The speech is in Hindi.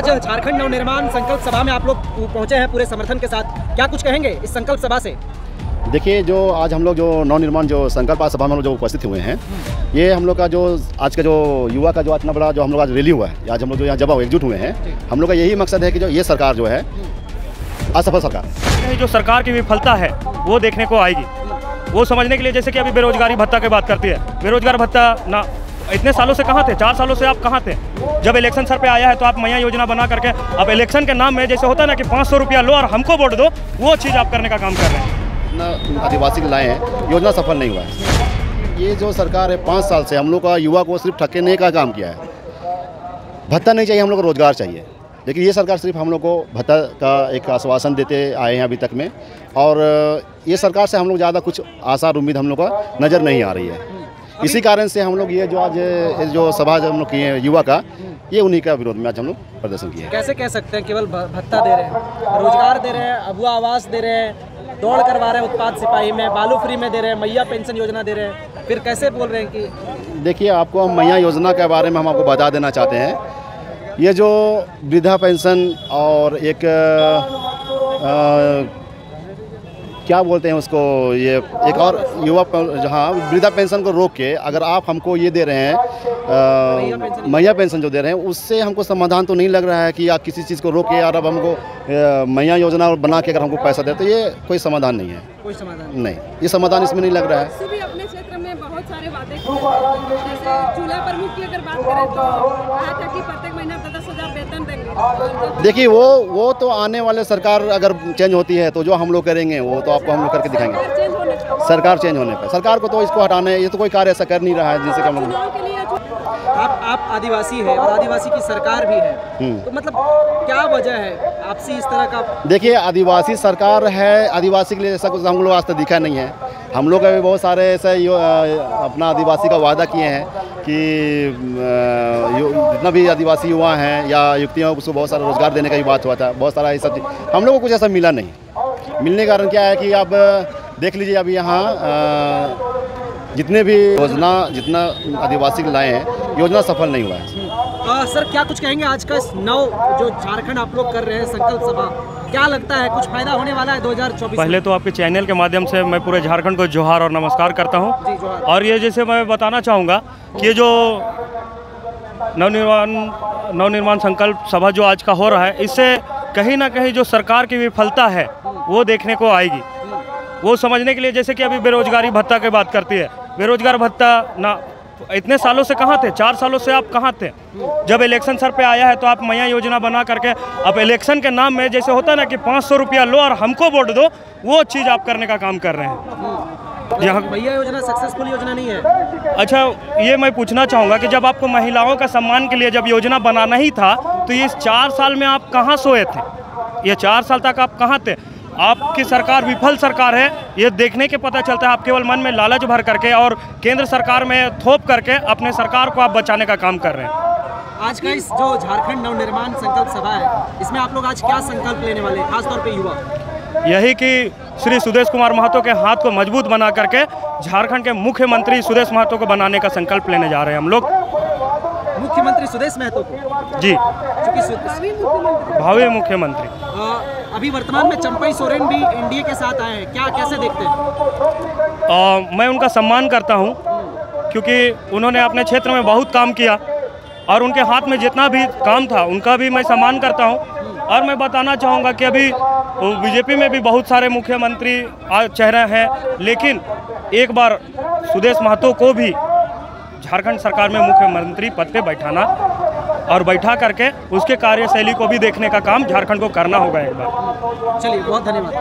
झारखंड नवनिर्माण संकल्प सभा में आप लोग पहुँचे हैं पूरे समर्थन के साथ। क्या कुछ कहेंगे इस संकल्प सभा से? देखिए जो आज हम लोग जो नवनिर्माण जो संकल्प सभा में हम लोग जो उपस्थित हुए हैं ये हम लोग का जो आज का जो युवा का जो इतना बड़ा जो हम लोग आज रैली हुआ है आज हम लोग जो यहाँ जब एकजुट हुए हैं हम लोग का यही मकसद है कि जो ये सरकार जो है असफल सरकार। जो सरकार की विफलता है वो देखने को आएगी। वो समझने के लिए जैसे कि अभी बेरोजगारी भत्ता की बात करती है। बेरोजगार भत्ता ना इतने सालों से कहाँ थे? चार सालों से आप कहाँ थे? जब इलेक्शन सर पे आया है तो आप मैया योजना बना करके, अब इलेक्शन के नाम में जैसे होता है ना कि पाँच सौ रुपया लो और हमको वोट दो, वो चीज़ आप करने का काम कर रहे हैं। आदिवासी लाए हैं, योजना सफल नहीं हुआ है। ये जो सरकार है, पाँच साल से हम लोग का युवा को सिर्फ़ ठकेने का काम किया है। भत्ता नहीं चाहिए, हम लोग को रोज़गार चाहिए। लेकिन ये सरकार सिर्फ़ हम लोग को भत्ता का एक आश्वासन देते आए हैं अभी तक में। और ये सरकार से हम लोग ज़्यादा कुछ आसार उम्मीद हम लोग का नज़र नहीं आ रही है। इसी कारण से हम लोग ये जो आज जो सभा जो हम लोग किए हैं युवा का ये उन्हीं का विरोध में आज हम लोग प्रदर्शन किए कैसे कह सकते हैं केवल भत्ता दे रहे हैं रोज़गार दे रहे हैं अबुआ आवास दे रहे हैं दौड़ करवा रहे हैं उत्पाद सिपाही में बालू फ्री में दे रहे हैं मैया पेंशन योजना दे रहे हैं। फिर कैसे बोल रहे हैं कि देखिए आपको हम मैया योजना के बारे में हम आपको बता देना चाहते हैं। ये जो वृद्धा पेंशन और एक अ, क्या बोलते हैं उसको ये एक और युवा जहाँ वृद्धा पेंशन को रोक के अगर आप हमको ये दे रहे हैं मैया पेंशन जो दे रहे हैं उससे हमको समाधान तो नहीं लग रहा है कि आप किसी चीज़ को रोक के यार अब हमको मैया योजना बना के अगर हमको पैसा दे तो ये कोई समाधान नहीं है। कोई समाधान नहीं। ये समाधान इसमें नहीं लग रहा है। अपने क्षेत्र में बहुत सारे वादे किए जैसे चूल्हा प्रमुख की अगर बात करें तो कहा था कि प्रत्येक देखिए वो वो तो आने वाले सरकार अगर चेंज होती है तो जो हम लोग करेंगे वो तो आपको हम लोग करके दिखाएँगे। सरकार चेंज होने पर। सरकार को तो इसको हटाने ये तो कोई कार्य ऐसा कर नहीं रहा है जिससे कि हम लोग आप आप आदिवासी है और आदिवासी की सरकार भी है। हम्म। तो मतलब क्या वजह है? आपसी इस तरह का देखिए आदिवासी सरकार है आदिवासी के लिए ऐसा कुछ हम लोग आज तक दिखा नहीं है। हम लोग अभी बहुत सारे ऐसे अपना आदिवासी का वादा किए हैं। कि जितना भी आदिवासी युवा हैं या युवतियों को बहुत सारा रोज़गार देने का भी बात हुआ था। बहुत सारा सब हम लोग को कुछ ऐसा मिला नहीं। मिलने का कारण क्या है कि अब देख लीजिए अभी यहाँ जितने भी योजना जितना आदिवासी लाए हैं योजना सफल नहीं हुआ है। आ, सर क्या कुछ कहेंगे आज का नव जो झारखंड आप लोग कर रहे हैं संकल्प सभा? क्या लगता है कुछ फ़ायदा होने वाला है 2024 पहले तो आपके चैनल के माध्यम से मैं पूरे झारखंड को जोहार और नमस्कार करता हूँ। और ये जैसे मैं बताना चाहूँगा कि ये जो नवनिर्माण नवनिर्माण संकल्प सभा जो आज का हो रहा है इससे कहीं ना कहीं जो सरकार की विफलता है वो देखने को आएगी। वो समझने के लिए जैसे कि अभी बेरोजगारी भत्ता की बात करती है। बेरोजगार भत्ता ना इतने सालों से कहाँ थे? चार सालों से आप कहाँ थे? जब इलेक्शन सर पे आया है तो आप मैया योजना बना करके अब इलेक्शन के नाम में जैसे होता है ना कि पाँच सौ रुपया लो और हमको वोट दो वो चीज़ आप करने का काम कर रहे हैं। यहाँ भैया योजना सक्सेसफुल योजना नहीं है। अच्छा ये मैं पूछना चाहूँगा कि जब आपको महिलाओं का सम्मान के लिए जब योजना बनाना ही था तो ये चार साल में आप कहाँ सोए थे? ये चार साल तक आप कहाँ थे? आपकी सरकार विफल सरकार है ये देखने के पता चलता है आप केवल मन में लालच भर करके और केंद्र सरकार में थोप करके अपने सरकार को आप बचाने का काम कर रहे हैं। आज का इस जो झारखंड नवनिर्माण संकल्प सभा है इसमें आप लोग आज क्या संकल्प लेने वाले हैं खासतौर पे युवा? यही कि श्री सुदेश कुमार महतो के हाथ को मज़बूत बना करके झारखंड के मुख्यमंत्री सुदेश महतो को बनाने का संकल्प लेने जा रहे हैं हम लोग। मुख्यमंत्री सुदेश महतो को? जी। चूँकि भावी मुख्यमंत्री। अभी वर्तमान में चंपई सोरेन भी एनडीए के साथ आए हैं। क्या कैसे देखते हैं? मैं उनका सम्मान करता हूँ क्योंकि उन्होंने अपने क्षेत्र में बहुत काम किया और उनके हाथ में जितना भी काम था उनका भी मैं सम्मान करता हूँ। और मैं बताना चाहूँगा कि अभी बीजेपी में भी बहुत सारे मुख्यमंत्री चेहरे हैं लेकिन एक बार सुदेश महतो को भी झारखंड सरकार में मुख्यमंत्री पद पे बैठाना और बैठा करके उसके कार्यशैली को भी देखने का काम झारखंड को करना होगा एक बार। चलिए, बहुत धन्यवाद।